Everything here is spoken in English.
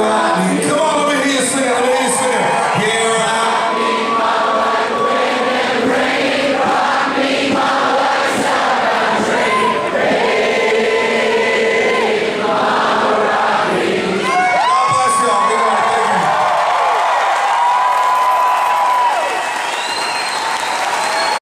Wow.